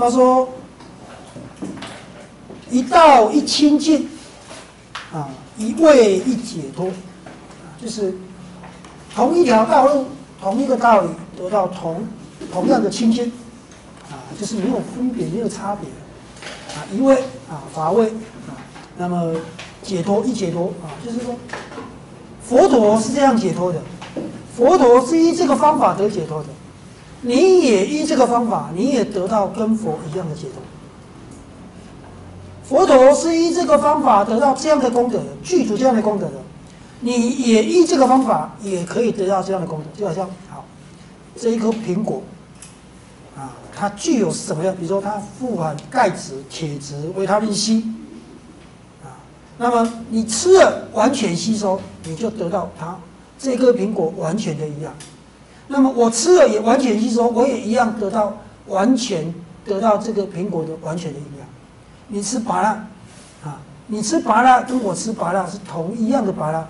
他说一道一清净，啊，一味一解脱，就是同一条道路，同一个道理得到同同样的清净，啊，就是没有分别，没有差别，啊，一味啊乏味啊，那么解脱一解脱啊，就是说佛陀是这样解脱的，佛陀是依这个方法得解脱的，你也依这个方法，你也得到跟佛一样的解脱。佛陀是依这个方法得到这样的功德，具足这样的功德的，你也依这个方法也可以得到这样的功德。就好像好，这一颗苹果，啊，它具有什么样？比如说它富含钙质、铁质、维他命 C，啊，那么你吃了完全吸收，你就得到它这颗苹果完全的一样。那么我吃了也完全吸收，我也一样得到完全得到这个苹果的完全的营养。你吃拔辣，啊，你吃拔辣跟我吃拔辣是同一样的拔辣，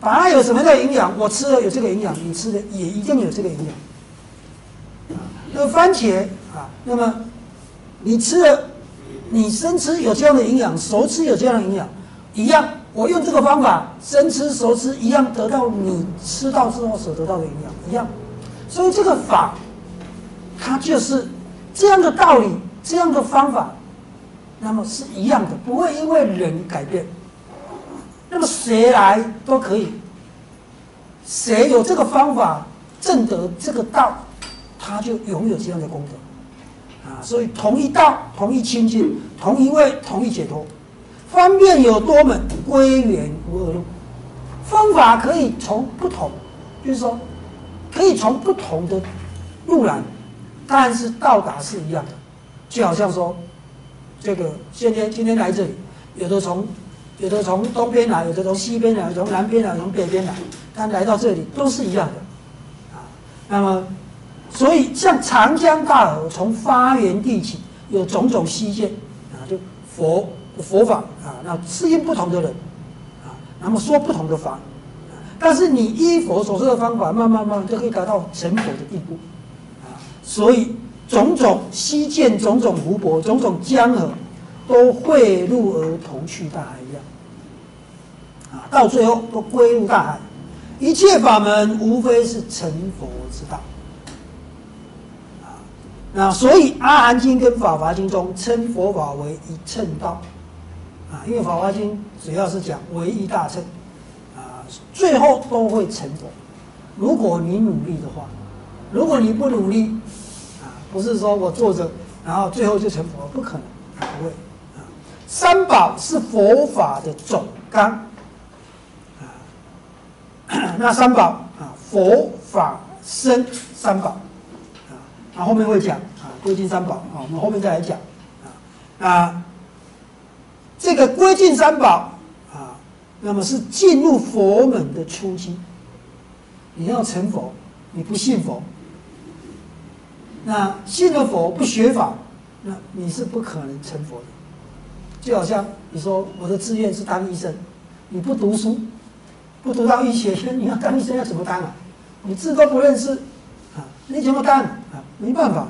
拔辣有什么的营养？我吃了有这个营养，你吃的也一定有这个营养。那番茄啊，那么你吃了，你生吃有这样的营养，熟吃有这样的营养，一样，我用这个方法生吃熟吃一样得到你吃到之后所得到的营养一样，所以这个法，它就是这样的道理，这样的方法。那么是一样的，不会因为人改变。那么谁来都可以，谁有这个方法证得这个道，他就拥有这样的功德啊。所以同一道，同一清净，同一位，同一解脱，方便有多门，归元无二路。方法可以从不同，就是说可以从不同的路来，但是到达是一样的，就好像说。这个今天今天来这里，有的从有的从东边来，有的从西边来，从南边来，从北边来，但来到这里都是一样的，啊，那么所以像长江大河从发源地起，有种种西见，啊，就佛佛法啊，那适应不同的人，啊，那么说不同的法，但是你依佛所说的方法，慢慢慢就可以达到成佛的地步，啊，所以。种种溪涧，种种湖泊，种种江河，都汇入而同去大海一样，啊，到最后都归入大海。一切法门无非是成佛之道，啊，那所以《阿含经》跟《法华经》中称佛法为一乘道，啊，因为《法华经》主要是讲唯一大乘，最后都会成佛。如果你努力的话，如果你不努力。啊不是说我坐着，然后最后就成佛，不可能，不会。啊，三宝是佛法的总纲，啊，那三宝啊，佛法僧三宝，啊，那后面会讲啊，归尽三宝啊，我们后面再来讲，啊，那这个归尽三宝，那么是进入佛门的初期，你要成佛，你不信佛。那信了佛不学法，那你是不可能成佛的。就好像你说我的志愿是当医生，你不读书，不读到医学院，你要当医生要怎么当啊？你字都不认识，啊，你怎么当啊？没办法，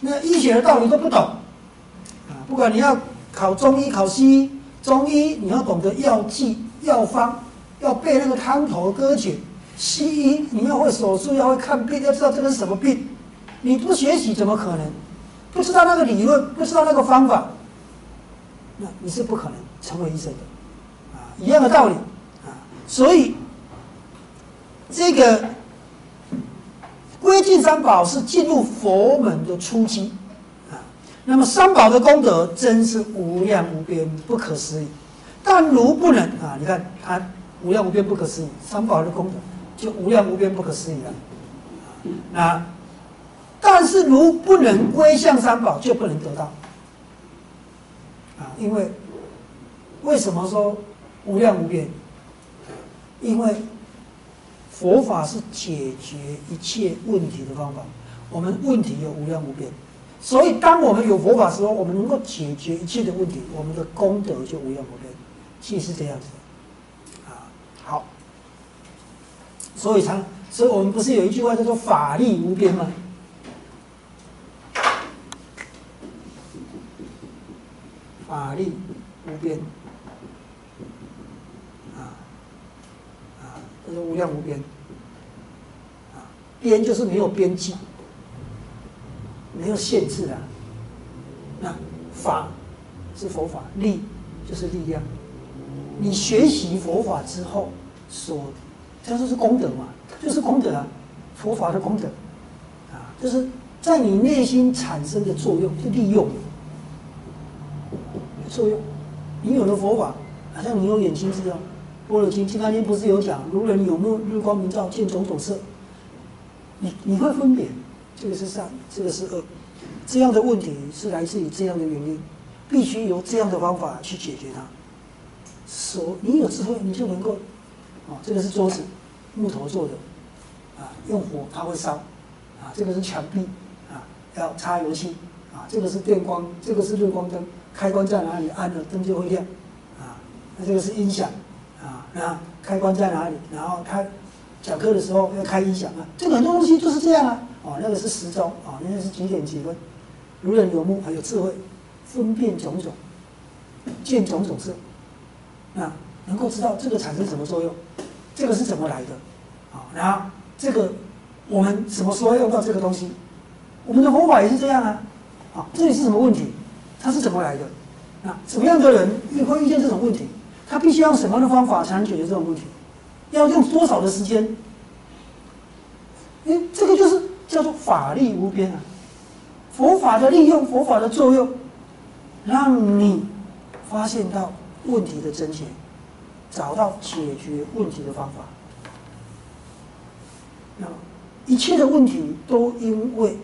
那医学的道理都不懂，啊，不管你要考中医考西医，中医你要懂得药剂药方，要背那个汤头歌诀；西医你要会手术，要会看病，要知道这个是什么病。你不学习怎么可能？不知道那个理论，不知道那个方法，那你是不可能成为医生的，啊，一样的道理，啊，所以这个归尽三宝是进入佛门的初期，那么三宝的功德真是无量无边，不可思议。但如不能啊，你看它无量无边不可思议，三宝的功德就无量无边不可思议了，那。但是，如不能归向三宝，就不能得到。啊，因为为什么说无量无边？因为佛法是解决一切问题的方法。我们问题有无量无边，所以当我们有佛法时候，我们能够解决一切的问题，我们的功德就无量无边。即是这样子。啊，好。所以常，所以我们不是有一句话叫做“法力无边”吗？法力无边，啊啊，这是无量无边，啊，边就是没有边际，没有限制啊。那法是佛法，力就是力量。你学习佛法之后所，这就是功德嘛，就是功德啊，佛法的功德，啊，就是在你内心产生的作用，就利用。作用，你有了佛法，好像你有眼睛似的。般若经、金刚经不是有讲，如人有目，日光明照，见种种色。你你会分辨，这个是善，这个是恶。这样的问题是来自于这样的原因，必须由这样的方法去解决它。所你有智慧，你就能够，啊，这个是桌子，木头做的，啊，用火它会烧，啊，这个是墙壁，啊，要插油漆，啊，这个是电光，这个是日光灯。开关在哪里，按了灯就会亮，啊，那这个是音响，啊，那开关在哪里，然后开讲课的时候要开音响啊，这个很多东西就是这样啊，哦，那个是时钟，啊，那个是几点几分，如人有目，还有智慧，分辨种种，见种种色，啊，能够知道这个产生什么作用，这个是怎么来的，啊，然后这个我们什么时候用到这个东西，我们的佛法也是这样啊，啊，这里是什么问题？他是怎么来的？啊，什么样的人会遇见这种问题？他必须用什么样的方法才能解决这种问题？要用多少的时间？哎，这个就是叫做法力无边啊！佛法的利用，佛法的作用，让你发现到问题的症结，找到解决问题的方法。那一切的问题都因为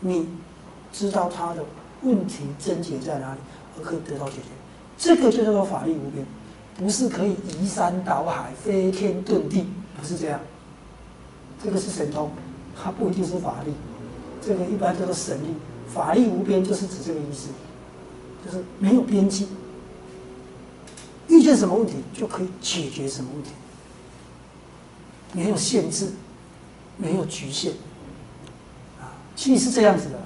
你知道他的。问题症结在哪里，而可以得到解决？这个就叫做法力无边，不是可以移山倒海、飞天遁地，不是这样。这个是神通，它不一定是法力。这个一般叫做神力。法力无边就是指这个意思，就是没有边际，遇见什么问题就可以解决什么问题，没有限制，没有局限，啊，其实是这样子的。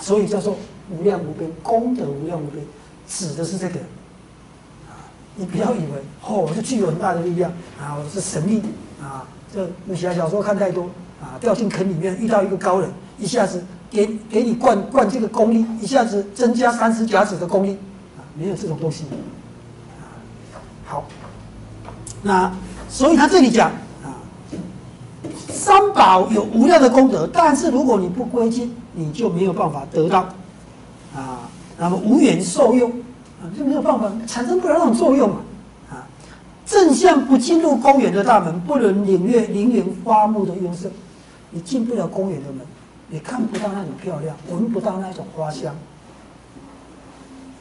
所以叫做无量无边功德无量无边，指的是这个啊！你不要以为哦，我就具有很大的力量啊，我是神力啊！这武侠小说看太多啊，掉进坑里面遇到一个高人，一下子给给你灌灌这个功力，一下子增加三十甲子的功力啊，没有这种东西啊。好，那所以他这里讲啊。三宝有无量的功德，但是如果你不归经，你就没有办法得到啊。那么无缘受用啊，就没有办法产生不了那种作用嘛啊。正向不进入公园的大门，不能领略凌云花木的幽色。你进不了公园的门，你看不到那种漂亮，闻不到那种花香，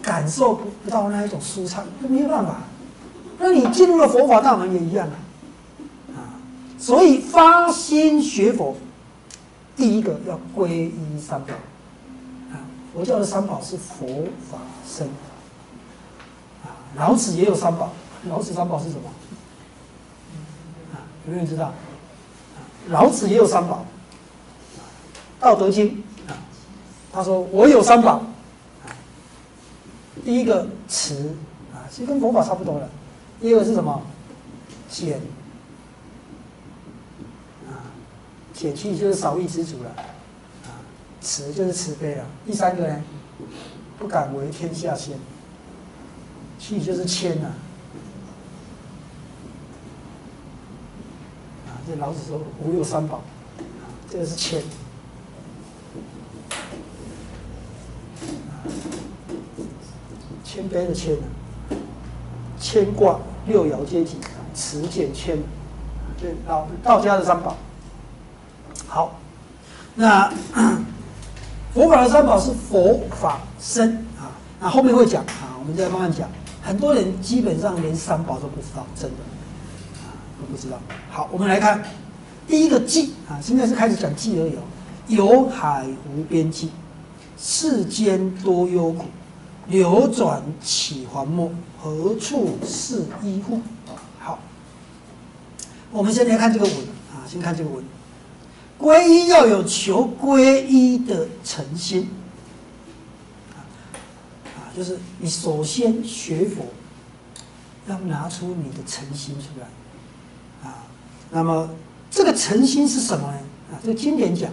感受不不到那一种舒畅，那没有办法。那你进入了佛法大门也一样啊。所以发心学佛，第一个要皈依三宝。啊，佛教的三宝是佛法僧。啊，老子也有三宝。老子三宝是什么？啊，有没有人知道？老子也有三宝。道德经啊，他说我有三宝。第一个慈啊，其实跟佛法差不多了。第二个是什么？俭。减去就是少欲知足了，啊，慈就是慈悲了。第三个呢，不敢为天下先，去就是谦呐，啊，这老子说无有三宝，这个是谦，谦卑的谦，牵挂六爻阶级，持俭谦，对老道家的三宝。好，那 佛法的三宝是佛法身啊，那后面会讲啊，我们再慢慢讲。很多人基本上连三宝都不知道，真的我不知道。好，我们来看第一个寂啊，现在是开始讲寂而已哦。有海无边际，世间多忧苦，流转起还没，何处是依附？好，我们先来看这个文啊，先看这个文。皈依要有求皈依的诚心，啊，就是你首先学佛，要拿出你的诚心出来，那么这个诚心是什么呢？啊，这个经典讲，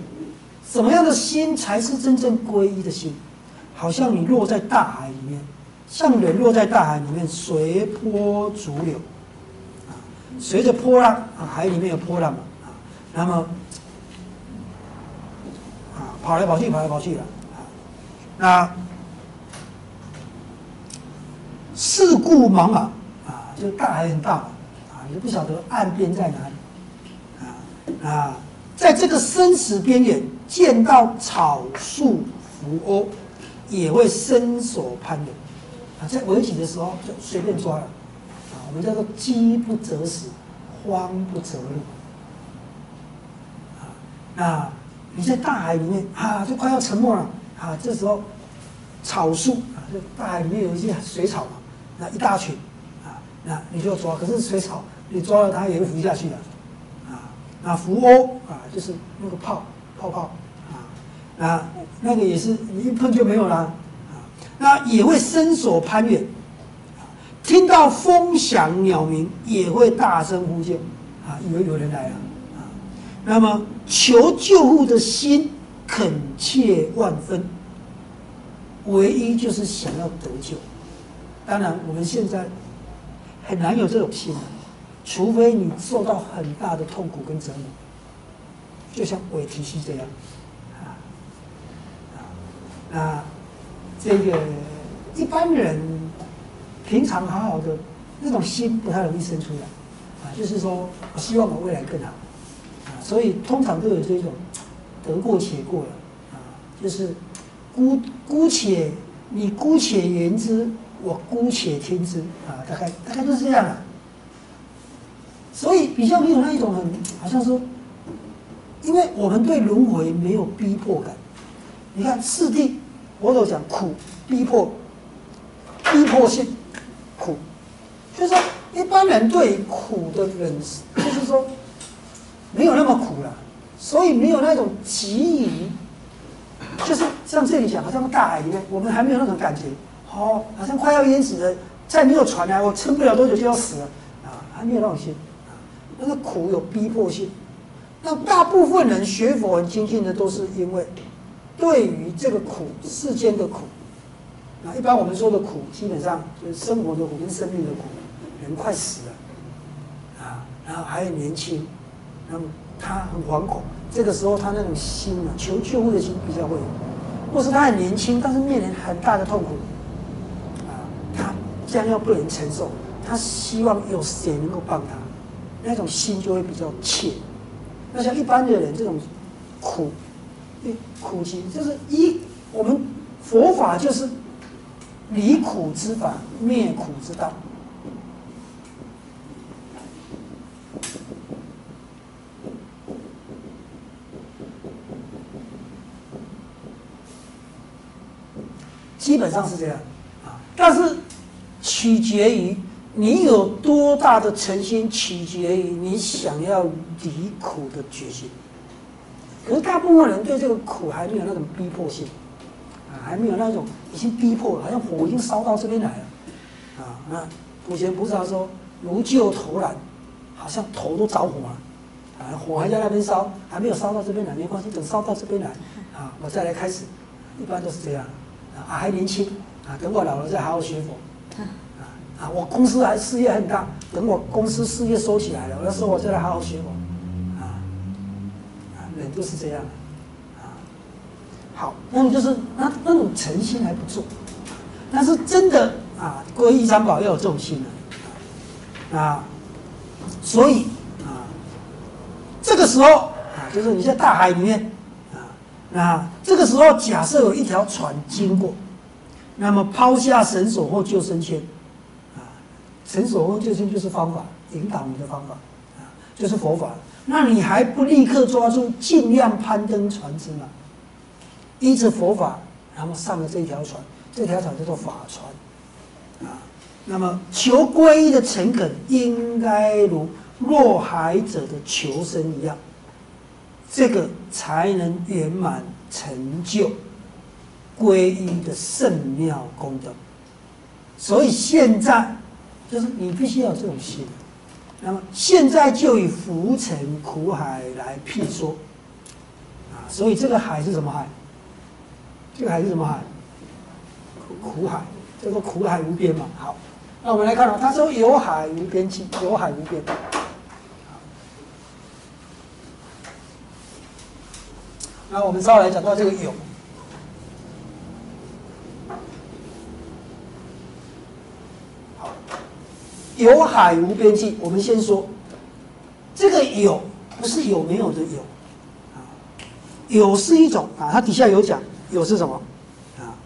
什么样的心才是真正皈依的心？好像你落在大海里面，像人落在大海里面，随波逐流，啊，随着波浪啊，海里面有波浪嘛，啊，那么啊，跑来跑去，跑来跑去的，啊，那。事故茫茫啊，就大海很大嘛，啊，也不晓得岸边在哪里，啊，在这个生死边缘见到草树浮鸥，也会伸手攀援，啊，在围棋的时候就随便抓了，啊，我们叫做饥不择食，慌不择路，啊，那你在大海里面啊，就快要沉没了，啊，这时候草树啊，就大海里面有一些水草嘛。那一大群，啊，那你就抓，可是水草，你抓了它也会浮下去的，啊，浮鸥啊，就是那个泡泡泡，啊，啊，那个也是你一碰就没有了，啊，那也会伸手攀援，听到风响鸟鸣也会大声呼救，啊，以为有人来了，啊，那么求救护的心恳切万分，唯一就是想要得救。当然，我们现在很难有这种心，除非你受到很大的痛苦跟折磨，就像韦提西这样，啊啊，那这个一般人平常好好的那种心不太容易生出来，啊，就是说希望我未来更好，啊，所以通常都有这种得过且过了，啊，就是姑姑且你姑且言之。我姑且听之。啊，大概大概都是这样的，所以比较没有那一种很好像说，因为我们对轮回没有逼迫感。你看四谛，我都讲苦逼迫，逼迫性苦，就是说一般人对苦的认识，就是说没有那么苦了，所以没有那种急于，就是像这里讲，好像大海里面，我们还没有那种感觉。哦，好像快要淹死了，再没有船来，我撑不了多久就要死了啊！还没有那种心，那个苦有逼迫性。那大部分人学佛很精进的，都是因为对于这个苦世间的苦，啊，一般我们说的苦，基本上就是生活的苦跟生命的苦，人快死了啊，然后还很年轻，那么他很惶恐，这个时候他那种心啊，求救护的心比较会，或是他很年轻，但是面临很大的痛苦。啊，他将要不能承受，他希望有谁能够帮他，那种心就会比较切。那像一般的人，这种苦，苦心就是一我们佛法就是离苦之法，灭苦之道。基本上是这样啊，但是。取决于你有多大的诚心，取决于你想要离苦的决心。可是大部分人对这个苦还没有那种逼迫性，啊，还没有那种已经逼迫了，好像火已经烧到这边来了，啊，那普贤菩萨说如救头燃，好像头都着火了，啊，火还在那边烧，还没有烧到这边来，没关系，等烧到这边来，啊，我再来开始，一般都是这样，啊，还年轻，啊，等我老了再好好学佛。啊，我公司还事业很大，等我公司事业收起来了，那时候我再来好好学佛。啊，啊，人都是这样，啊，好，那么就是那那种诚心还不错，但是真的啊，皈依三宝要有这种心的，啊，所以啊，这个时候啊，就是你在大海里面啊，那这个时候假设有一条船经过，那么抛下绳索或救生圈。成熟就是就是方法，引导你的方法，啊，就是佛法。那你还不立刻抓住，尽量攀登船只嘛？依着佛法，然后上了这条船，这条船叫做法船，啊，那么求皈依的诚恳，应该如落海者的求生一样，这个才能圆满成就皈依的圣妙功德。所以现在就是你必须要有这种心。那么现在就以浮沉苦海来譬说，啊，所以这个海是什么海？这个海是什么海？苦苦海，叫做苦海无边嘛。好，那我们来看哦，他说有海无边际，有海无边。那我们稍后来讲到这个有。有海无边际，我们先说，这个有不是有没有的有，啊，有是一种啊，它底下有讲有是什么，啊，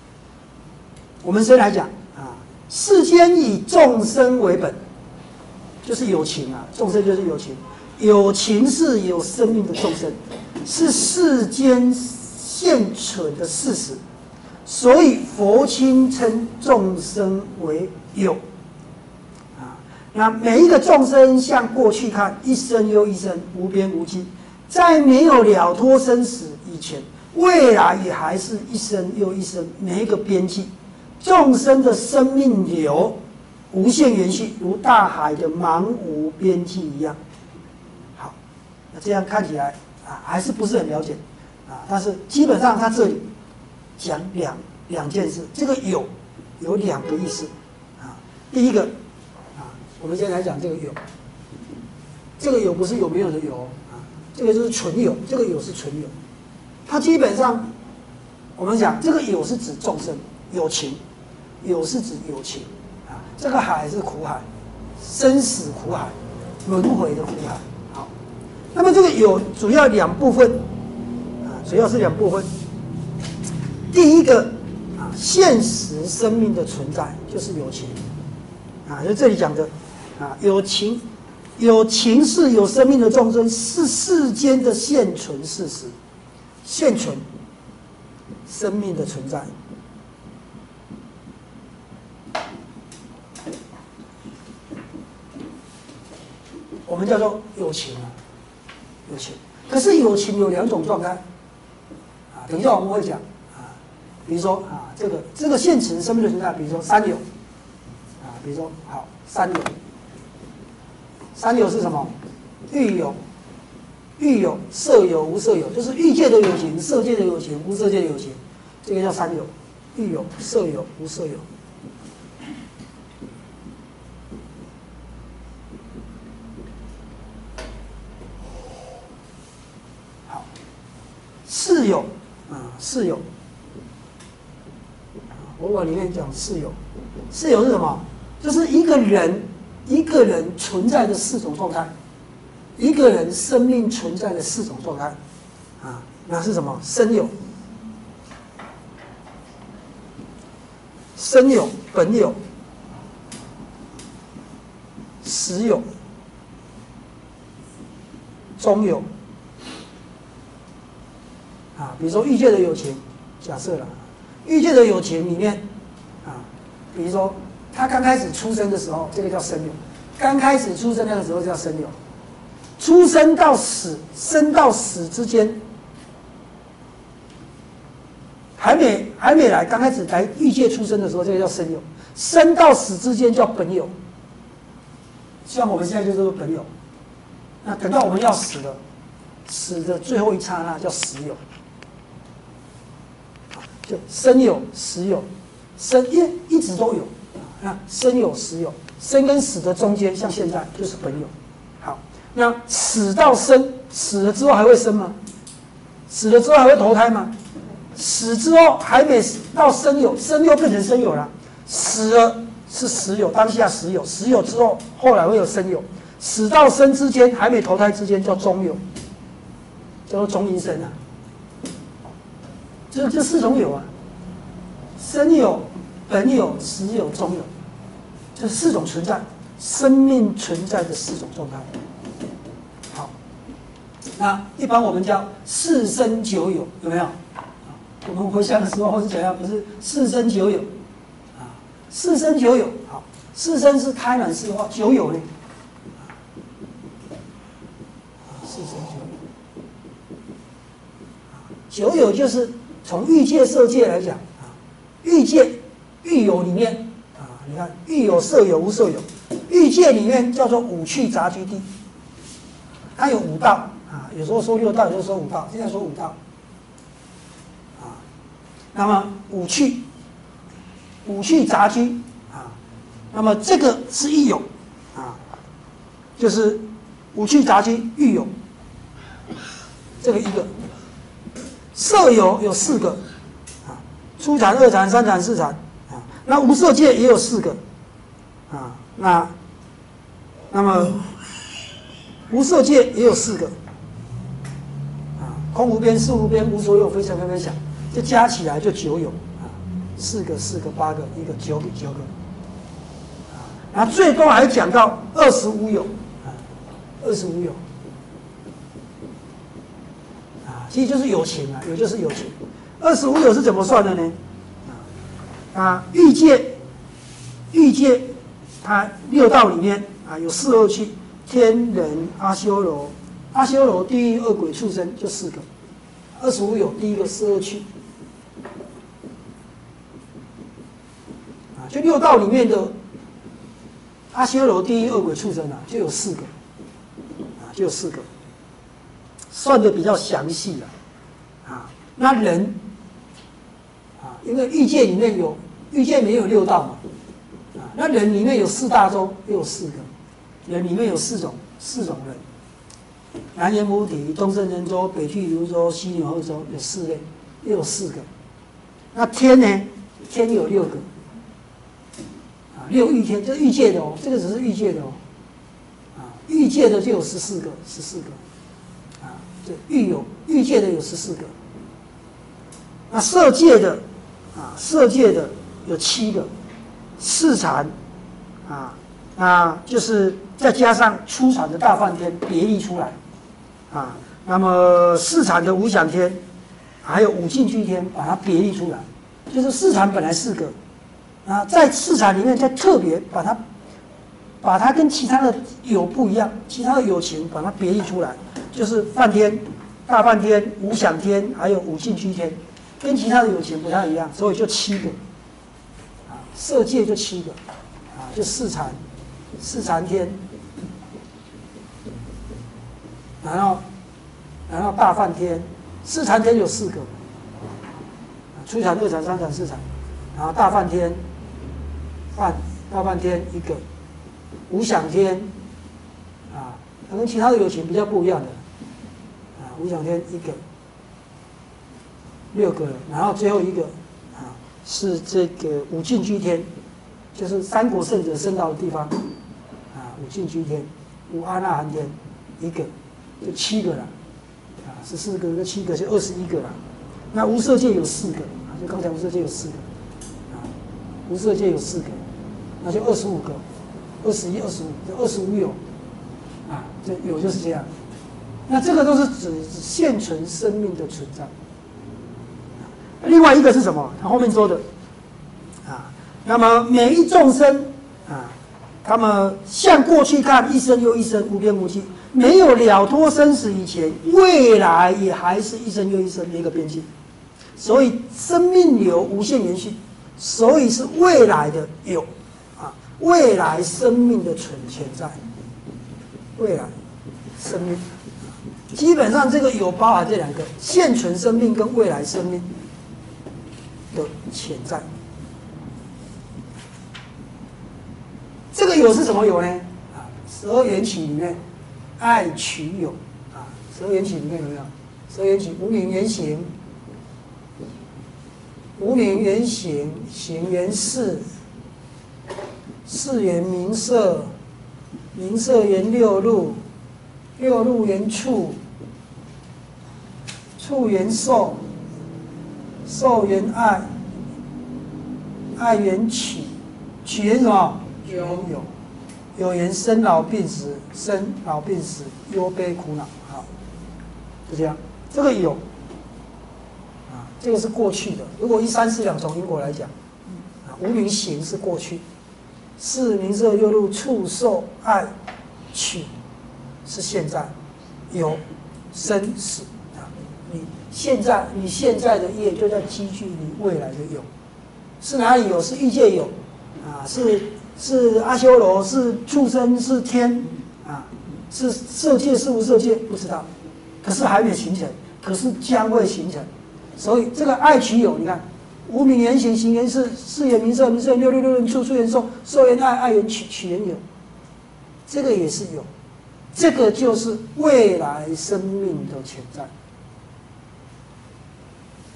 我们先来讲啊，世间以众生为本，就是有情啊，众生就是有情，有情是有生命的众生，是世间现存的事实，所以佛亲称众生为有。那每一个众生向过去看，一生又一生，无边无际，在没有了脱生死以前，未来也还是一生又一生，没一个边际。众生的生命流无限延续，如大海的茫无边际一样。好，那这样看起来啊，还是不是很了解啊？但是基本上他这里讲两两件事，这个有有两个意思啊。第一个。我们先来讲这个有，这个有不是有没有的有啊，这个就是纯有，这个有是纯有，它基本上我们讲这个有是指众生有情，有是指有情啊，这个海是苦海，生死苦海，轮回的苦海。好，那么这个有主要两部分啊，主要是两部分。第一个啊，现实生命的存在就是有情啊，就这里讲的。啊，有情，有情是有生命的众生，是世间的现存事实，现存生命的存在，我们叫做有情啊，有情。可是有情有两种状态，啊，等一下我们会讲啊，比如说啊，这个这个现存生命的存在，比如说三有，啊，比如说好三有。三有是什么？欲有、欲有、色有、无色有，就是欲界的有情、色界的有情、无色界的有情，这个叫三有：欲有、色有、无色有。好，四有啊，四有。我往里面讲四有，四有是什么？就是一个人。一个人存在的四种状态，一个人生命存在的四种状态，啊，那是什么？生有、生有、本有、实有、中有，啊，比如说欲界的友情，假设了，欲界的友情里面，啊，比如说。他刚开始出生的时候，这个叫生有；刚开始出生那个时候叫生有。出生到死，生到死之间，还没还没来，刚开始来欲界出生的时候，这个叫生有；生到死之间叫本有。像我们现在就是本有。那等到我们要死了，死的最后一刹那叫死有。就生有、死有，生一一直都有。那生有死有，生跟死的中间，像现在就是本有。好，那死到生，死了之后还会生吗？死了之后还会投胎吗？死之后还没到生有，生又变成生有了。死了是死有，当下死有，死有之后后来会有生有，死到生之间还没投胎之间叫中有，叫做中阴身啊。这这四种有啊，生有。本有、实有、中有，这四种存在，生命存在的四种状态。好，那一般我们叫四生九有，有没有？我们回想的时候或是怎样，不是四生九有啊？四生九有，好，四生是胎卵四化，九有呢？四生九有，九有就是从欲界、色界来讲啊，欲界。欲有里面啊，你看欲有色有无色有，欲界里面叫做五趣杂居地，它有五道啊，有时候说六道，有时候说五道，现在说五道啊。那么五趣，五趣杂居啊，那么这个是一有啊，就是五趣杂居欲有，这个一个色有有四个啊，初禅、二禅、三禅、四禅。那无色界也有四个，啊，那，那么无色界也有四个，啊，空无边、事无边、无所有、非常非常想，这加起来就九有，啊，四个、四个、八个，一个九个、九个，啊，那最多还讲到二十五有，啊，二十五有，啊，其实就是有情啊，有就是有情，二十五有是怎么算的呢？啊，欲界，欲界，它六道里面啊有四恶趣，天人阿修罗，阿修罗地狱恶鬼畜生就四个，二十五有第一个四恶趣，啊，就六道里面的阿修罗地狱恶鬼畜生啊就有四个，啊就有四个，算的比较详细了，啊，那人。因为欲界里面有欲界没有六道嘛，啊，那人里面有四大洲，又有四个，人里面有四种四种人，南阎浮提、东胜神州、北俱卢洲、西牛贺洲，有四类，又有四个。那天呢？天有六个，啊，六欲天，这是欲界的哦，这个只是欲界的哦，啊，欲界的就有十四个，十四个，啊，这欲有欲界的有十四个，那色界的。啊，色界的有七个，四禅，啊，那就是再加上初禅的大梵天别立出来，啊，那么四禅的无想天，还有五境居天把它别立出来，就是四禅本来四个，啊，在四禅里面再特别把它，把它跟其他的有不一样，其他的有情把它别立出来，就是梵天、大梵天、无想天，还有五境居天。跟其他的有钱不太一样，所以就七个，啊，色界就七个，啊，就四禅，四禅天，然后，然后大梵天，四禅天有四个，初禅、二禅、三禅、四禅，然后大梵天，梵大梵天一个，无想天，啊，它跟其他的有钱比较不一样的，啊，无想天一个。六个，然后最后一个啊是这个五境居天，就是三国圣者升到的地方啊，五境居天，五阿那含天，一个就七个了啊，十四个跟七个就二十一个了。那无色界有四个啊，就刚才无色界有四个啊，无色界有四个，那就二十五个，二十一、二十五，就二十五有啊，这有就是这样。那这个都是指现存生命的存在。另外一个是什么？他后面说的，啊，那么每一众生啊，他们向过去看，一生又一生，无边无际，没有了脱生死以前，未来也还是一生又一生的一个边界，所以生命流无限延续，所以是未来的有，啊，未来生命的存潜在，未来生命，基本上这个有包含这两个现存生命跟未来生命。的潜在，这个有是什么有呢？啊，十二缘起里面，爱取有啊，十二缘起里面有没有？十二缘起，无名缘行，无名缘行，行缘事，事缘名色，名色缘六路，六路缘处，处缘受。受缘爱，爱缘起，起缘什么？有有，有缘生老病死，生老病死，忧悲苦恼，好，就这样。这个有，啊，这个是过去的。如果一三四两从因果来讲，啊，无名行是过去，四名色六入触受爱取是现在，有生死。现在你现在的业就在积聚你未来的有，是哪里有？是欲界有，啊，是是阿修罗，是畜生，是天，啊，是色界是无色界，不知道，可是还没有形成，可是将会形成，所以这个爱取有，你看，无名言行，行言事，事言名色，名色六六六人处，处言受，受言爱，爱言取，取言有，这个也是有，这个就是未来生命的潜在，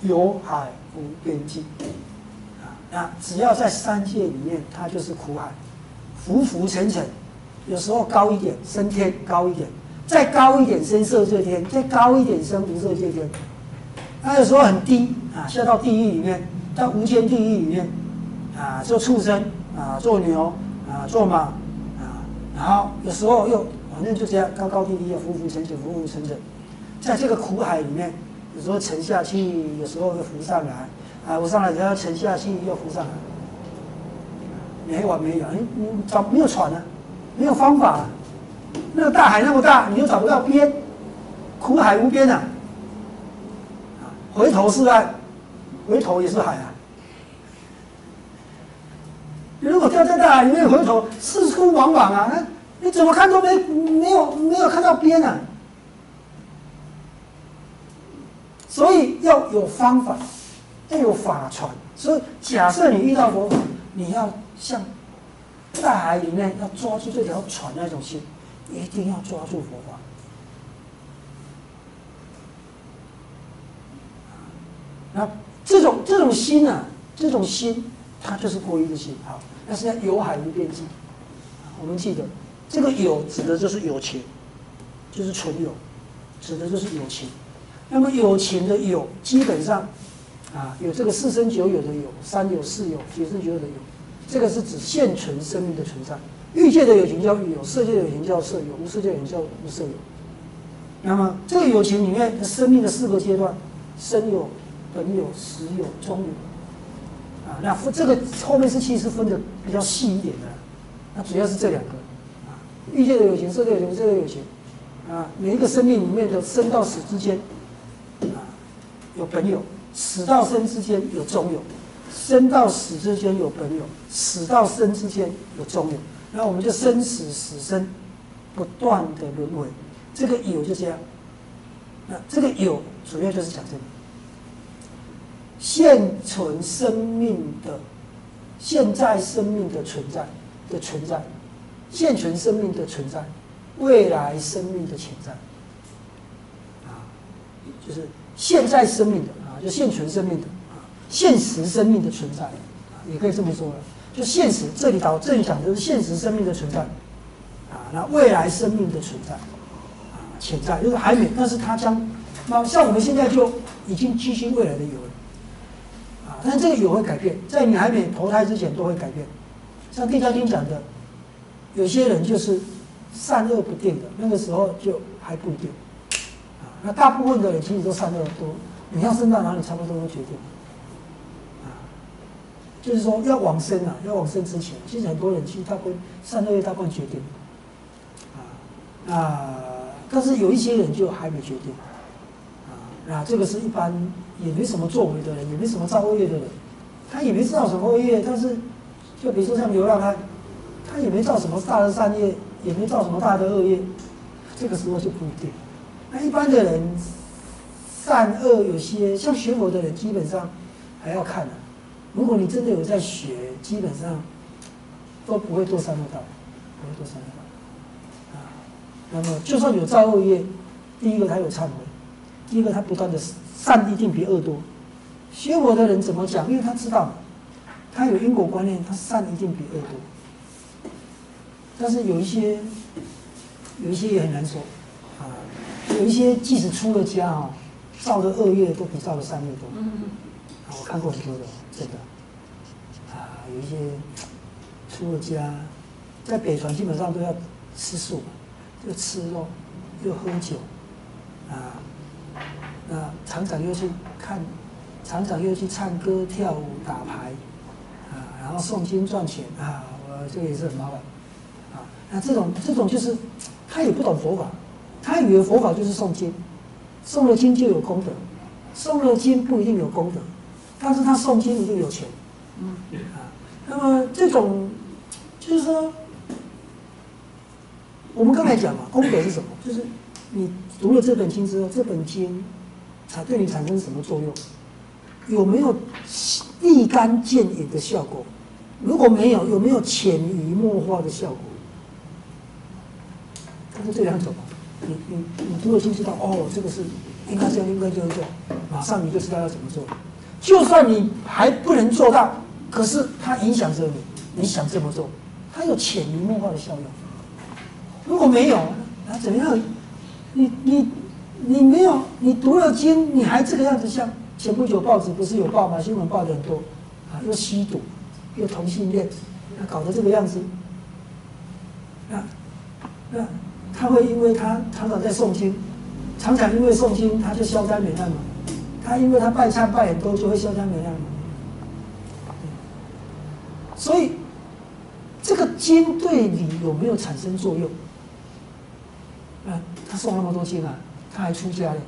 有海无边际。啊那只要在三界里面，它就是苦海，浮浮沉沉，有时候高一点升天高一点，再高一点升色界天，再高一点升无色界天。那有时候很低啊，下到地狱里面，在无间地狱里面啊，做畜生啊，做牛啊，做马啊，然后有时候又反正就这样高高低低浮浮沉沉，浮浮沉沉，在这个苦海里面，有时候沉下去，有时候又浮上来。啊，浮上来，然后沉下去，又浮上来，没完没了。你你找没有船啊？没有方法啊。那个大海那么大，你又找不到边，苦海无边啊！回头是岸，回头也是海啊。你如果掉在大海里面，回头四处往往啊，你怎么看都没没有没有看到边啊。所以要有方法。要有法传，所以假设你遇到佛法，你要像大海里面要抓住这条船那种心，一定要抓住佛法。那这种这种心呢，这种心，它就是皈依的心。好，那是在有海无边际。我们记得，这个有指的就是有情，就是纯有，指的就是有情。那么有情的有，基本上。啊，有这个四生九有的有，三有四有，九生九有的有，这个是指现存生命的存在。欲界的有情叫欲有，色界的有情叫色有，无色界的有情叫无色有。那么这个有情里面生命的四个阶段：生有、本有、实有、终有。啊，那这个后面是其实分的比较细一点的，那主要是这两个。啊，欲界的有情、色界的有情、色界的有情。啊，每一个生命里面的生到死之间，有本有。死到生之间有中有，生到死之间有本有，死到生之间有中有，那我们就生死死生不断的轮回，这个有就这样。那这个有主要就是讲这个现存生命的现在生命的存在的存在，现存生命的存在，未来生命的潜在，啊，就是现在生命的啊。就现存生命的啊，现实生命的存在，也可以这么说了。就现实这里导这里讲的是现实生命的存在，啊，那未来生命的存在，啊，潜在就是还没，但是它将，那像我们现在就已经居心未来的有了，啊，但这个有会改变，在你还没投胎之前都会改变。像《地藏经》讲的，有些人就是善恶不定的，那个时候就还不一定，那大部分的人其实都善恶多。你要生到哪里，差不多都决定。啊，就是说要往生啊，要往生之前，其实很多人其实他会善恶大部分决定。啊，啊，但是有一些人就还没决定。啊，那这个是一般也没什么作为的人，也没什么造恶业的人，他也没造什么恶业，但是就比如说像流浪汉，他也没造什么大的善业，也没造什么大的恶业，这个时候就不一定。那一般的人。善恶有些像学佛的人，基本上还要看的。如果你真的有在学，基本上都不会做善恶道，不会做善恶道。啊，那么就算有造恶业，第一个他有忏悔，第一个他不断的善一定比恶多。学佛的人怎么讲？因为他知道，他有因果观念，他善一定比恶多。但是有一些，有一些也很难说。啊，有一些即使出了家啊。造的恶业都比造的善业多。啊，我看过很多的真的，啊，有一些出了家，在北传基本上都要吃素，就吃肉，又喝酒，啊，那常常又去看，常常又去唱歌、跳舞、打牌，啊，然后送金赚钱啊，我这个也是很麻烦，啊，那这种这种就是他也不懂佛法，他以为佛法就是诵经。诵了经就有功德，诵了经不一定有功德，但是他诵经一定有钱，嗯啊，那么这种就是说，我们刚才讲嘛，功德是什么？就是你读了这本经之后，这本经才对你产生什么作用？有没有立竿见影的效果？如果没有，有没有潜移默化的效果？它是这两种。你你你读了经知道，哦，这个是应该这样，应该这样做，马上你就知道要怎么做。就算你还不能做到，可是它影响着你，你想这么做，它有潜移默化的效用。如果没有，那怎么样？你你你没有，你读了经，你还这个样子像？前不久报纸不是有报吗？新闻报的很多，啊，又吸毒，又同性恋，那搞得这个样子，那那他会因为他常常在诵经，常常因为诵经他就消灾免难嘛？他因为他拜忏拜很多就会消灾免难嘛？所以这个经对你有没有产生作用？啊，他诵那么多经啊，他还出家了。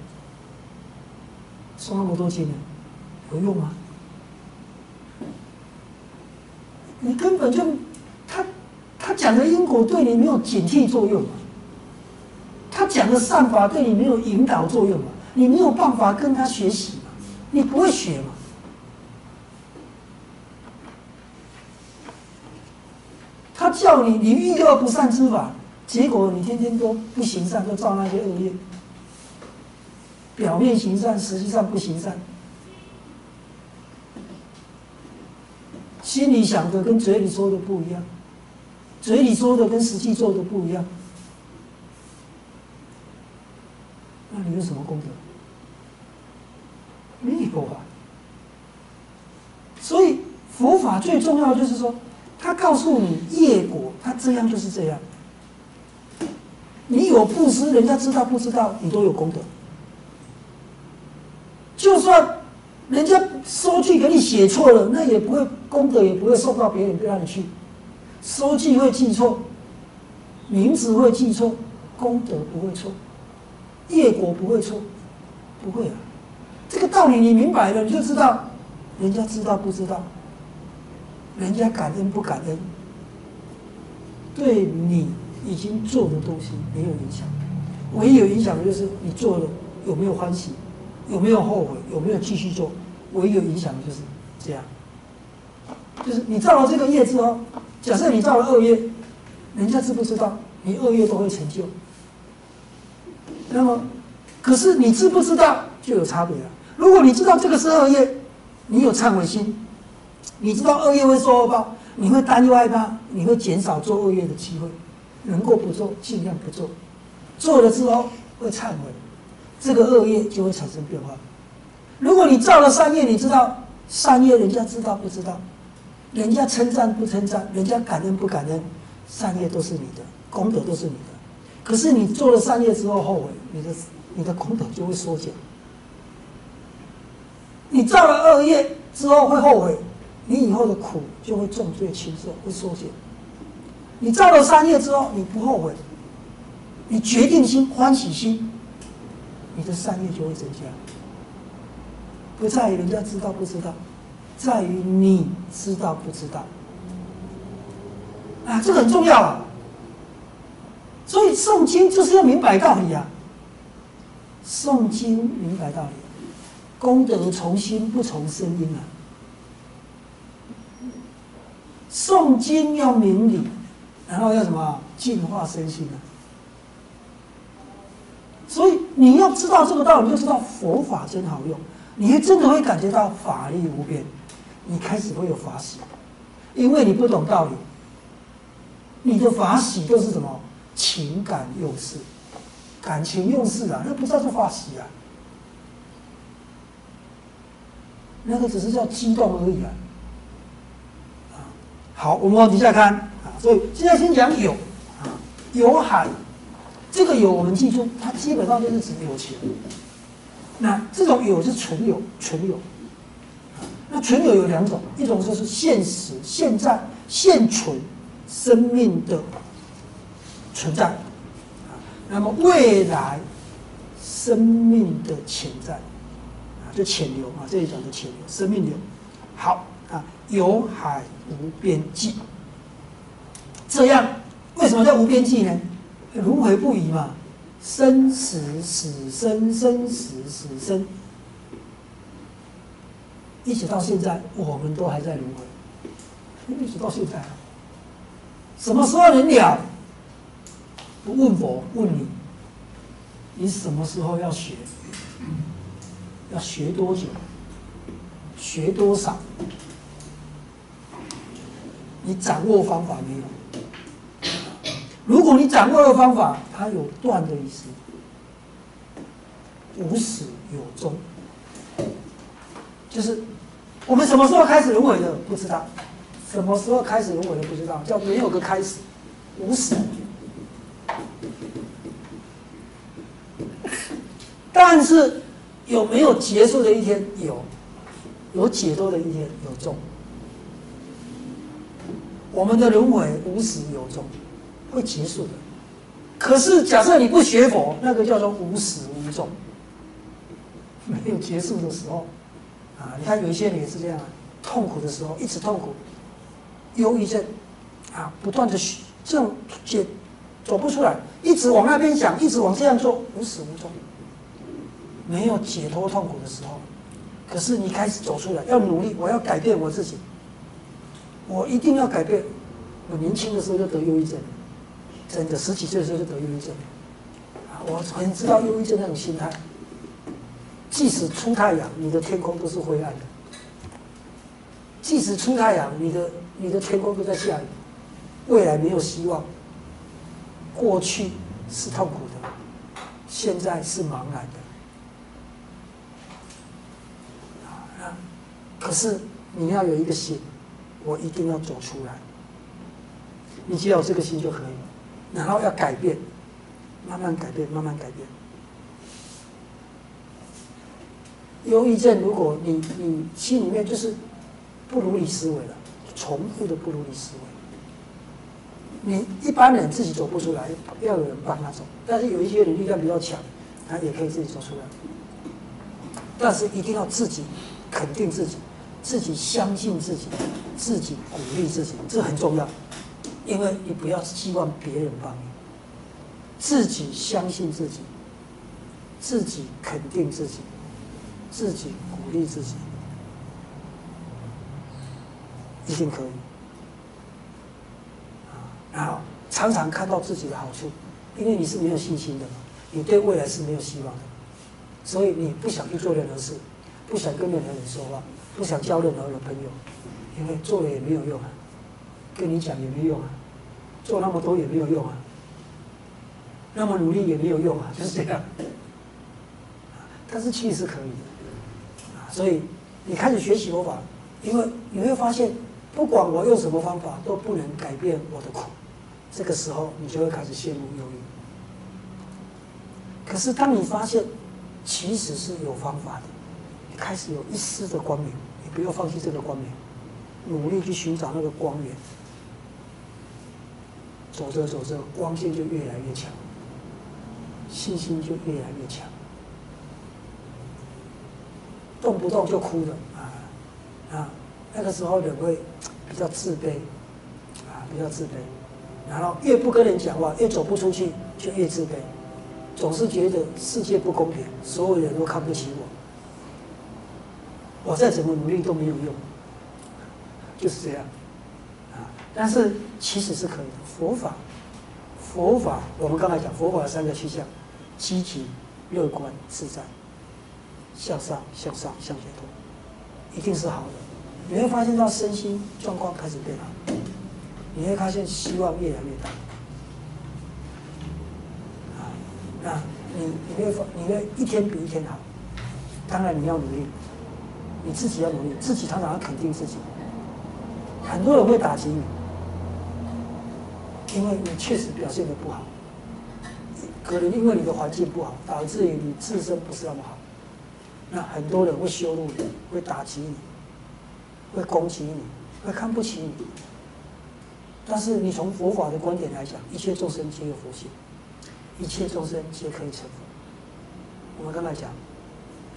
送那么多经呢，有用吗？你根本就他他讲的因果对你没有警惕作用？他讲的善法对你没有引导作用嘛？你没有办法跟他学习嘛？你不会学嘛？他叫你你欲恶不善之法，结果你天天都不行善，都造那些恶业。表面行善，实际上不行善。心里想的跟嘴里说的不一样，嘴里说的跟实际做的不一样。那你有什么功德？没有啊。所以佛法最重要就是说，他告诉你业果，他这样就是这样。你有布施，人家知道不知道，你都有功德。就算人家收据给你写错了，那也不会功德也不会送到别人那里去。收据会记错，名字会记错，功德不会错，业果不会错，不会啊。这个道理你明白了，你就知道，人家知道不知道，人家感恩不感恩，对你已经做的东西没有影响。唯一有影响的就是你做了有没有欢喜。有没有后悔？有没有继续做？唯一有影响的就是这样，就是你造了这个业之后，假设你造了恶业，人家知不知道？你恶业都会成就。那么，可是你知不知道就有差别了。如果你知道这个是恶业，你有忏悔心，你知道恶业会受恶报，你会担忧害怕，你会减少做恶业的机会，能够不做尽量不做，做了之后会忏悔。这个恶业就会产生变化。如果你造了善业，你知道善业人家知道不知道？人家称赞不称赞？人家感恩不感恩？善业都是你的，功德都是你的。可是你做了善业之后后悔，你的你的功德就会缩减。你造了恶业之后会后悔，你以后的苦就会重罪轻受，会缩减。你造了善业之后你不后悔，你决定心欢喜心。你的善业就会增加，不在于人家知道不知道，在于你知道不知道。啊，这很重要啊！所以诵经就是要明白道理啊。诵经明白道理，功德从心不从声音啊。诵经要明理，然后要什么净化身心啊。所以你要知道这个道理，就知道佛法真好用，你还真的会感觉到法力无边，你开始会有法喜，因为你不懂道理，你的法喜都是什么情感用事，感情用事啊，那不叫做法喜啊，那个只是叫激动而已啊。啊，好，我们往底下看啊，所以现在先讲有啊，有海。这个有我们记住，它基本上就是指有钱。那这种有是纯有，纯有。那纯有有两种，一种就是现实、现在、现存生命的存在，啊，那么未来生命的潜在，啊，就潜流啊，这里讲的潜流，生命流。好，啊，有海无边际。这样为什么叫无边际呢？轮回不已嘛，生死死生生死死生，一直到现在，我们都还在轮回，一直到现在。什么时候能了？问我，问你，你什么时候要学？要学多久？学多少？你掌握方法没有？如果你掌握了方法，它有断的意思，无始有终，就是我们什么时候开始轮回的不知道，什么时候开始轮回的不知道，叫没有个开始，无始。但是有没有结束的一天？有，有解脱的一天，有终。我们的轮回无始有终，会结束的。可是假设你不学佛，那个叫做无始无终，没有结束的时候。啊，你看有一些人也是这样啊，痛苦的时候一直痛苦，忧郁症，啊，不断的这种解走不出来，一直往那边想，一直往这样做，无始无终。没有解脱痛苦的时候，可是你开始走出来，要努力，我要改变我自己，我一定要改变。我年轻的时候就得忧郁症，真的十几岁的时候就得忧郁症。我很知道忧郁症那种心态。即使出太阳，你的天空都是灰暗的；即使出太阳，你的你的天空都在下雨，未来没有希望。过去是痛苦的，现在是茫然的。可是你要有一个心，我一定要走出来。你只要有这个心就可以，然后要改变，慢慢改变，慢慢改变。忧郁症，如果你你心里面就是不如理思维了，重复的不如理思维，你一般人自己走不出来，要有人帮他走。但是有一些人力量比较强，他也可以自己走出来。但是一定要自己肯定自己。自己相信自己，自己鼓励自己，这很重要。因为你不要希望别人帮你，自己相信自己，自己肯定自己，自己鼓励自己，一定可以。然后常常看到自己的好处，因为你是没有信心的，你对未来是没有希望的，所以你不想去做任何事，不想跟任何人说话。不想交任何的朋友，因为做了也没有用啊，跟你讲也没用啊，做那么多也没有用啊，那么努力也没有用啊，就是这样。但是其实是可以的，所以你开始学习佛法，因为你会发现，不管我用什么方法，都不能改变我的苦，这个时候你就会开始陷入忧郁。可是当你发现，其实是有方法的。开始有一丝的光明，你不要放弃这个光明，努力去寻找那个光源。走着走着，光线就越来越强，信心就越来越强。动不动就哭的啊啊，那个时候人会比较自卑啊，比较自卑，然后越不跟人讲话，越走不出去，就越自卑，总是觉得世界不公平，所有人都看不起我。我再怎么努力都没有用，就是这样，啊！但是其实是可以的。佛法，佛法，我们刚才讲佛法三个趋向：积极、乐观、自在，向上、向上、向解脱，一定是好的。你会发现到身心状况开始变好，你会发现希望越来越大，啊！那你你会发，你会一天比一天好。当然你要努力。你自己要努力，自己常常要肯定自己。很多人会打击你，因为你确实表现的不好，可能因为你的环境不好，导致于你自身不是那么好。那很多人会羞辱你，会打击你，会攻击你，会看不起你。但是你从佛法的观点来讲，一切众生皆有佛性，一切众生皆可以成佛。我们刚才讲，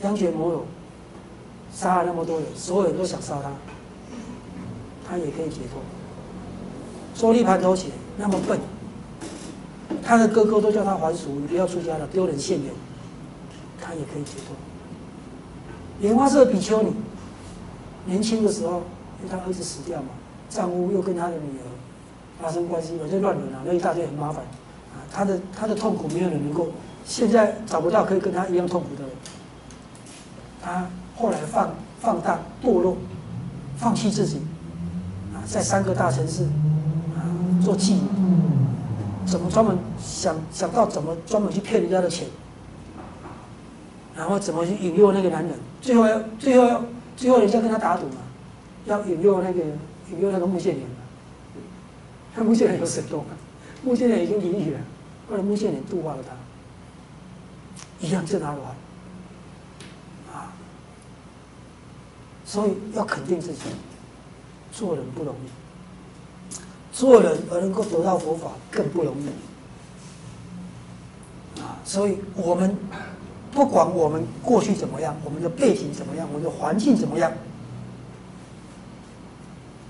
央觉摩罗。杀了那么多人，所有人都想杀他，他也可以解脱。坐立盘头起，那么笨，他的哥哥都叫他还俗，你不要出家了，丢人现眼，他也可以解脱。莲花色比丘尼，年轻的时候，因为他儿子死掉嘛，丈夫又跟他的女儿发生关系，我就乱伦了，那一大堆很麻烦啊。他的他的痛苦没有人能够，现在找不到可以跟他一样痛苦的人。他后来放放荡堕落，放弃自己啊，在三个大城市啊做妓女，怎么专门想想到怎么专门去骗人家的钱，然后怎么去引诱那个男人。最后要，最后要，最后人家跟他打赌嘛，要引诱那个引诱那个木线莲嘛。那木线莲有神动啊，木线莲已经离异了，后来木线莲度化了他，一样正他的。所以要肯定自己，做人不容易，做人而能够得到佛法更不容易。啊，所以我们。不管我们过去怎么样，我们的背景怎么样，我们的环境怎么样，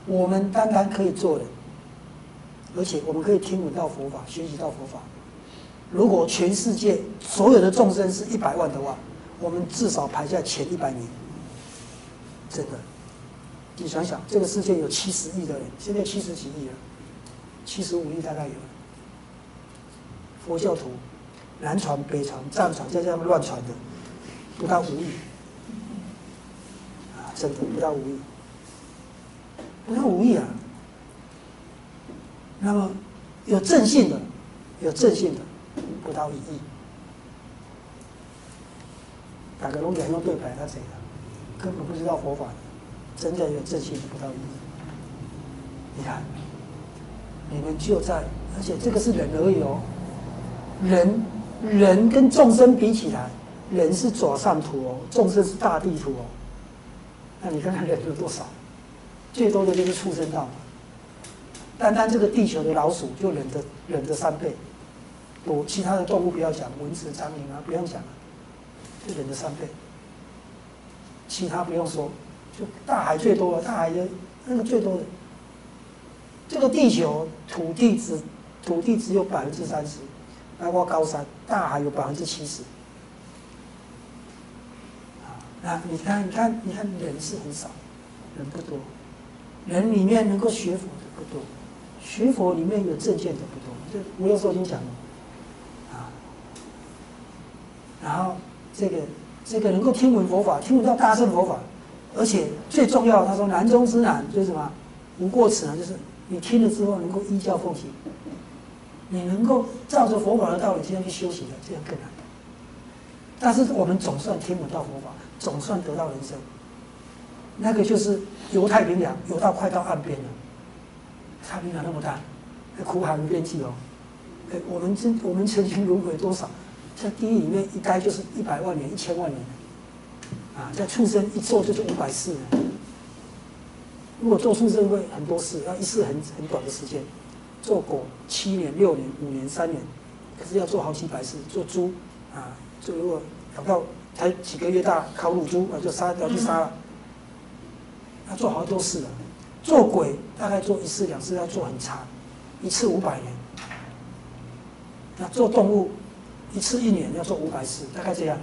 我们单单可以做人，而且我们可以听闻到佛法，学习到佛法。如果全世界所有的众生是一百万的话，我们至少排在前一百名。真的，你想想，这个世界有七十亿的人，现在七十几亿了，七十五亿大概有。佛教徒。南传、北传、藏传，再加上乱传的，不到五亿，啊，真的不到五亿，不到五亿啊。那么有正信的，有正信的，不到一亿。大家拢两用对白，他谁的？根本不知道佛法，真正有正信的不到一。你看，你们就在，而且这个是人而已哦，人。人跟众生比起来，人是左上图哦，众生是大地图哦。那你看看人有多少？最多的就是畜生道。单单这个地球的老鼠就人的人的三倍多，其他的动物不要讲，蚊子、苍蝇啊不用讲了，就人的三倍。其他不用说，就大海最多了，大海的那个最多的。这个地球土地只土地只有百分之三十。包括高山，大海有百分之七十。啊，你看，你看，你看，人是很少，人不多，人里面能够学佛的不多，学佛里面有正见的不多。这无量寿经讲的，啊，然后这个这个能够听闻佛法，听闻到大乘佛法，而且最重要，他说难中之难就是什么？无过此难，就是你听了之后能够依教奉行。你能够照着佛法的道理这样去修行的，这样更难。但是我们总算听闻到佛法，总算得到人生。那个就是游太平洋，游到快到岸边了。太平洋那么大，苦海无边际哦。哎，我们真我们曾经轮回多少？在地狱里面一待就是一百万年、一千万年。啊，在畜生一做就是五百世。如果做畜生会很多世，要一世很很短的时间。做狗七年、六年、五年、三年，可是要做好几百世。做猪啊，做如果养到才几个月大，烤乳猪啊，就杀掉去杀了。要做好多事了。做鬼大概做一次两次，要做很长，一次五百年。那做动物一次一年要做五百次，大概这样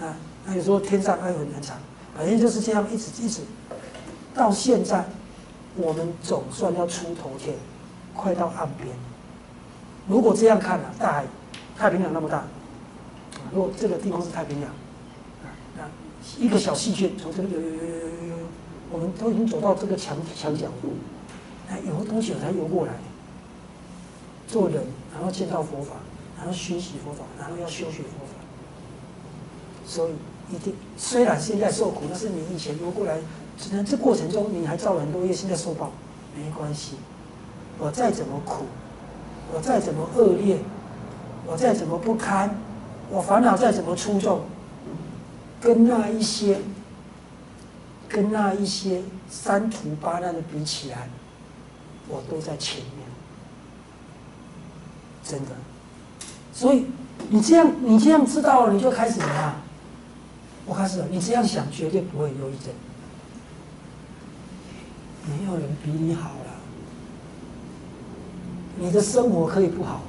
啊，那有时候天上还有很难长，反正就是这样一直一直到现在，我们总算要出头天。快到岸边，如果这样看呢？大海、太平洋那么大，如果这个地方是太平洋，啊，一个小细菌从这里游游游游游游，我们都已经走到这个墙墙角，哎，游多久才游过来？做人，然后见到佛法，然后学习佛法，然后要修学佛法，所以一定虽然现在受苦，但是你以前游过来，只能这过程中你还造了很多业，现在受报没关系。我再怎么苦，我再怎么恶劣，我再怎么不堪，我烦恼再怎么出众，跟那一些，跟那一些三途八难的比起来，我都在前面，真的。所以你这样，你这样知道了，你就开始怎么样？我开始，你这样想绝对不会忧郁症。没有人比你好了。你的生活可以不好，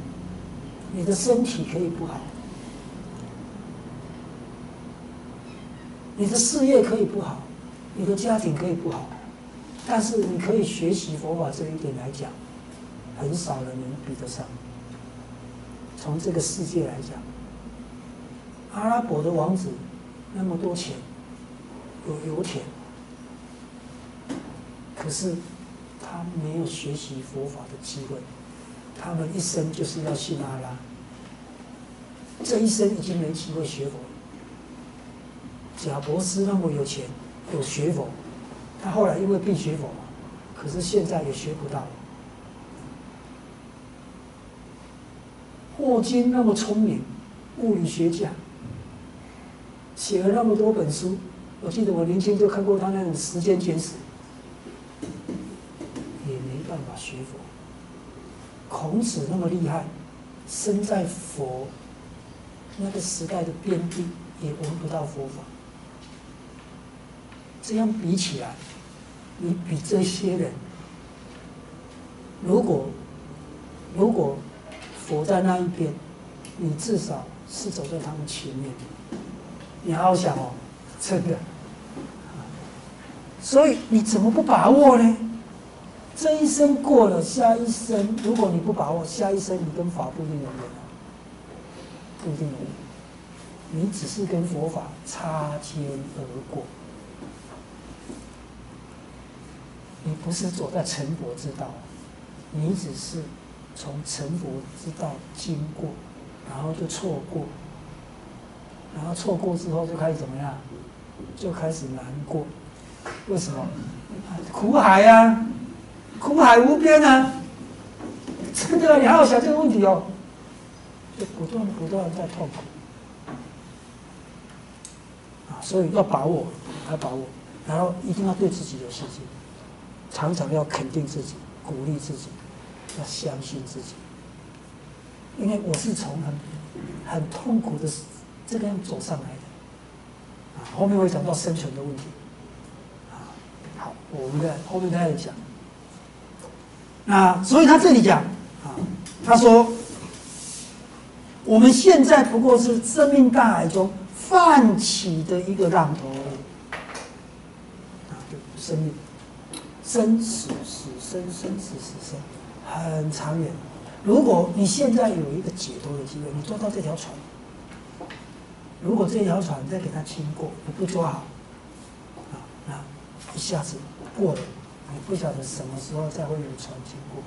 你的身体可以不好，你的事业可以不好，你的家庭可以不好，但是你可以学习佛法这一点来讲，很少人能比得上。从这个世界来讲，阿拉伯的王子那么多钱，有油田，可是他没有学习佛法的机会，他们一生就是要信阿拉，这一生已经没机会学佛。贾伯斯那么有钱，有学佛，他后来因为病学佛嘛，可是现在也学不到。霍金那么聪明，物理学家，写了那么多本书。我记得我年轻就看过他那种《时间简史》，也没办法学佛。孔子那么厉害，身在佛那个时代的边地，也闻不到佛法。这样比起来，你比这些人，如果如果。佛在那一边，你至少是走在他们前面。你好好想哦，真的。所以你怎么不把握呢？这一生过了，下一生如果你不把握，下一生你跟法不一定有缘，不一定有缘。你只是跟佛法擦肩而过，你不是走在成佛之道，你只是。从成佛之道经过，然后就错过，然后错过之后就开始怎么样？就开始难过。为什么？苦海呀，苦海无边啊！真的，你好好想这个问题哦。就不断不断在痛苦啊，所以要把握，要把握，然后一定要对自己有信心，常常要肯定自己，鼓励自己。要相信自己，因为我是从很很痛苦的这个样走上来的，啊，后面会讲到生存的问题，啊，好，我们在后面再讲。那所以他这里讲，啊，他说，我们现在不过是生命大海中泛起的一个浪头，啊，就生命，生死死生，生死死生。很长远。如果你现在有一个解脱的机会，你坐到这条船，如果这条船再给它经过，你不抓好，啊，那一下子过了，你不晓得什么时候再会有船经过。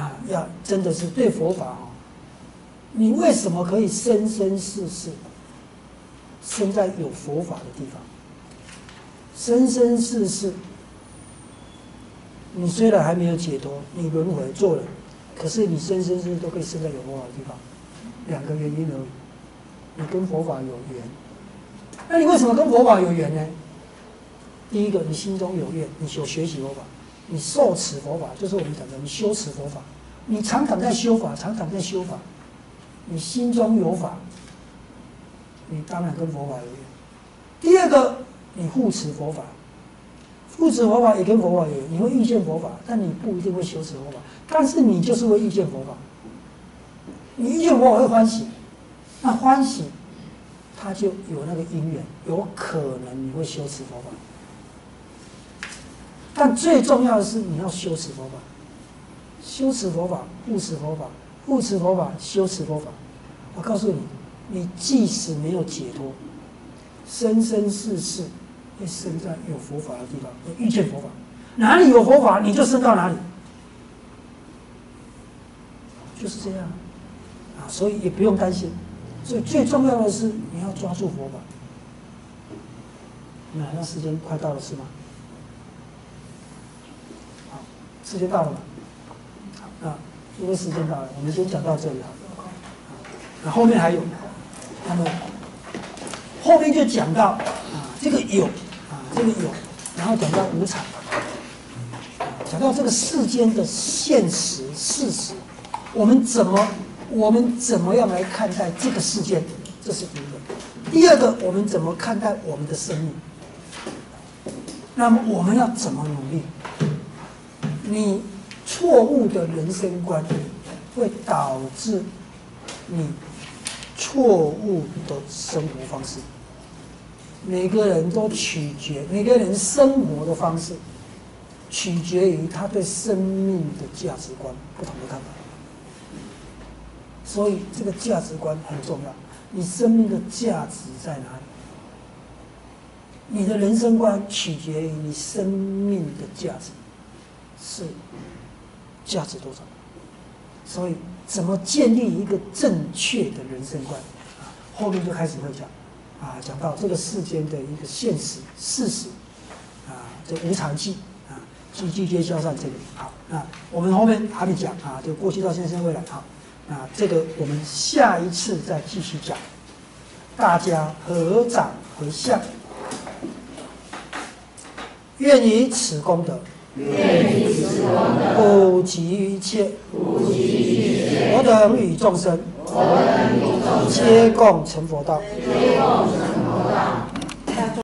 啊，要真的是对佛法哦，你为什么可以生生世世生在有佛法的地方？生生世世。你虽然还没有解脱，你轮回做了，可是你生生世世都可以生在有佛法的地方，两个原因而已。你跟佛法有缘，那你为什么跟佛法有缘呢？第一个，你心中有愿，你有学习佛法，你受持佛法，就是我们讲的你修持佛法，你常常在修法，常常在修法，你心中有法，你当然跟佛法有缘。第二个，你护持佛法。护持佛法也跟佛法有，你会遇见佛法，但你不一定会修持佛法。但是你就是会遇见佛法，你遇见佛法会欢喜，那欢喜，他就有那个因缘，有可能你会修持佛法。但最重要的是你要修持佛法，修持佛法，护持佛法，护持佛法，修持佛法。我告诉你，你即使没有解脱，生生世世。会生在有佛法的地方，会遇见佛法。哪里有佛法，你就生到哪里，就是这样啊。所以也不用担心。所以最重要的是你要抓住佛法。那那时间快到了是吗？好，时间到了？啊，因为时间到了，我们先讲到这里好。那后面还有，那么后面就讲到啊，这个有。这个有，然后讲到无常，讲到这个世间的现实事实，我们怎么，我们怎么样来看待这个世界？这是第一个。第二个，我们怎么看待我们的生命？那么我们要怎么努力？你错误的人生观会导致你错误的生活方式。每个人都取决，每个人生活的方式取决于他对生命的价值观不同的看法。所以这个价值观很重要。你生命的价值在哪里？你的人生观取决于你生命的价值是价值多少。所以怎么建立一个正确的人生观？后面就开始会讲。啊，讲到这个世间的一个现实事实，啊，这无常记啊，积聚皆消散这个好，那我们后面还没讲啊，就过去到现在未来好，那这个我们下一次再继续讲，大家合掌回向，愿以此功德，愿以此功德，普及于一切，普及一切，我等与众生，皆共成佛道。